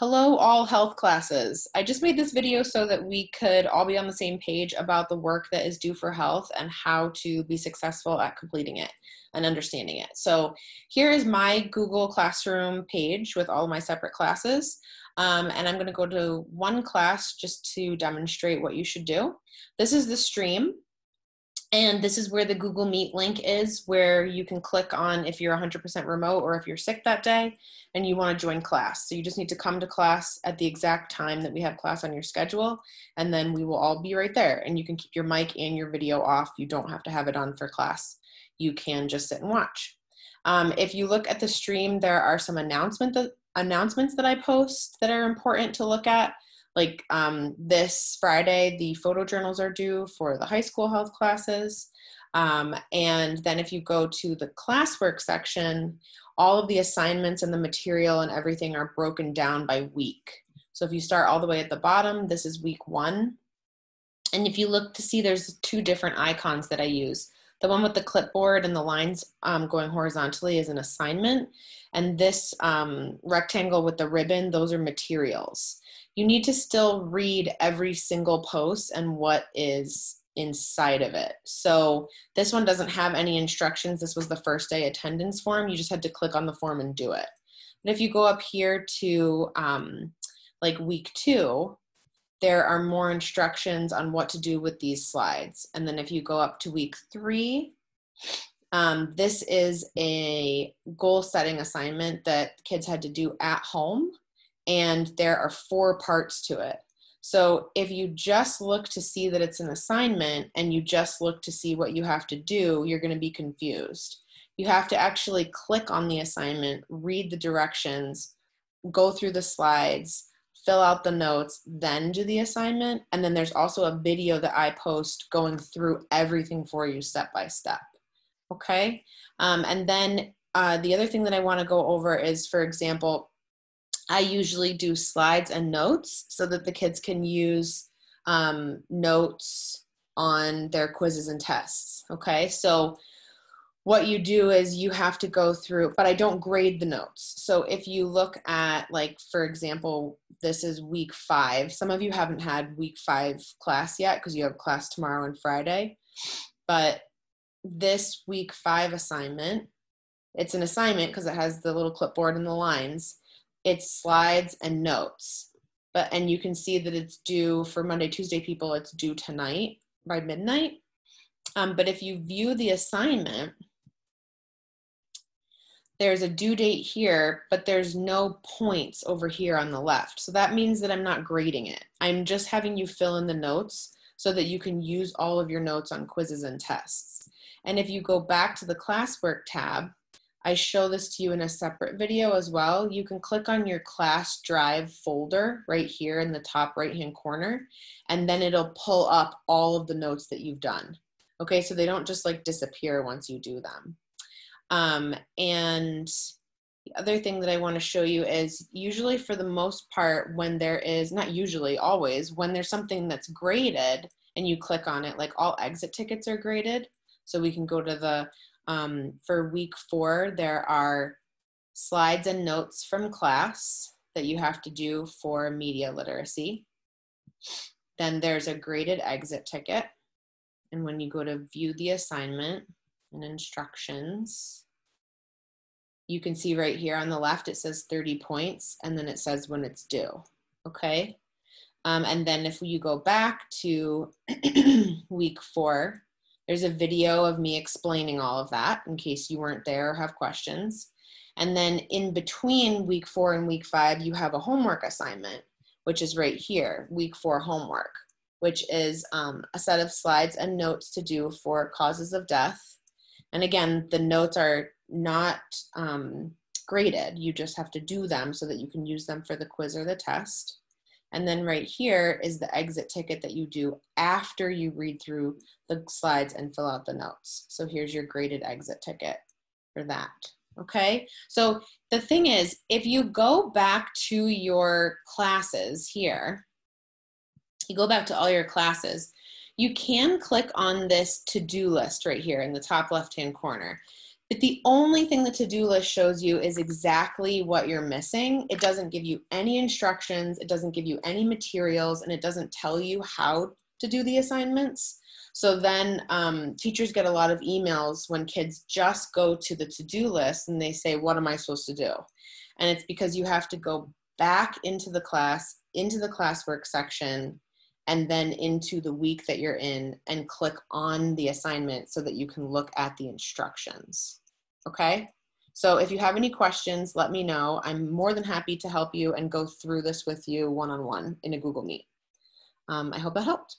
Hello, all health classes. I just made this video so that we could all be on the same page about the work that is due for health and how to be successful at completing it and understanding it. So here is my Google Classroom page with all my separate classes. Um, and I'm gonna go to one class just to demonstrate what you should do. This is the stream. And this is where the Google Meet link is, where you can click on if you're 100% remote or if you're sick that day and you want to join class. So you just need to come to class at the exact time that we have class on your schedule, and then we will all be right there. And you can keep your mic and your video off. You don't have to have it on for class. You can just sit and watch. Um, if you look at the stream, there are some announcement that, announcements that I post that are important to look at like um, this Friday, the photo journals are due for the high school health classes. Um, and then if you go to the classwork section, all of the assignments and the material and everything are broken down by week. So if you start all the way at the bottom, this is week one. And if you look to see, there's two different icons that I use. The one with the clipboard and the lines um, going horizontally is an assignment. And this um, rectangle with the ribbon, those are materials you need to still read every single post and what is inside of it. So this one doesn't have any instructions. This was the first day attendance form. You just had to click on the form and do it. But if you go up here to um, like week two, there are more instructions on what to do with these slides. And then if you go up to week three, um, this is a goal setting assignment that kids had to do at home and there are four parts to it. So if you just look to see that it's an assignment and you just look to see what you have to do, you're going to be confused. You have to actually click on the assignment, read the directions, go through the slides, fill out the notes, then do the assignment. And then there's also a video that I post going through everything for you step by step. Okay. Um, and then uh, the other thing that I want to go over is, for example, I usually do slides and notes so that the kids can use um, notes on their quizzes and tests. Okay, so what you do is you have to go through, but I don't grade the notes. So if you look at, like, for example, this is week five. Some of you haven't had week five class yet because you have class tomorrow and Friday. But this week five assignment, it's an assignment because it has the little clipboard and the lines it's slides and notes. But and you can see that it's due for Monday, Tuesday people, it's due tonight by midnight. Um, but if you view the assignment, there's a due date here, but there's no points over here on the left. So that means that I'm not grading it. I'm just having you fill in the notes so that you can use all of your notes on quizzes and tests. And if you go back to the classwork tab, I show this to you in a separate video as well. You can click on your class drive folder right here in the top right hand corner, and then it'll pull up all of the notes that you've done. Okay, so they don't just like disappear once you do them. Um, and the other thing that I want to show you is usually for the most part, when there is, not usually, always, when there's something that's graded and you click on it, like all exit tickets are graded. So we can go to the um, for week four, there are slides and notes from class that you have to do for media literacy. Then there's a graded exit ticket. And when you go to view the assignment and instructions, you can see right here on the left, it says 30 points, and then it says when it's due, okay? Um, and then if you go back to week four, there's a video of me explaining all of that in case you weren't there or have questions. And then in between week four and week five, you have a homework assignment, which is right here, week four homework, which is um, a set of slides and notes to do for causes of death. And again, the notes are not um, graded. You just have to do them so that you can use them for the quiz or the test. And then right here is the exit ticket that you do after you read through the slides and fill out the notes. So here's your graded exit ticket for that. Okay, so the thing is, if you go back to your classes here, you go back to all your classes, you can click on this to-do list right here in the top left-hand corner. But the only thing the to-do list shows you is exactly what you're missing. It doesn't give you any instructions, it doesn't give you any materials, and it doesn't tell you how to do the assignments. So then um, teachers get a lot of emails when kids just go to the to-do list and they say, what am I supposed to do? And it's because you have to go back into the class, into the classwork section, and then into the week that you're in and click on the assignment so that you can look at the instructions. Okay? So if you have any questions, let me know. I'm more than happy to help you and go through this with you one-on-one -on -one in a Google Meet. Um, I hope that helped.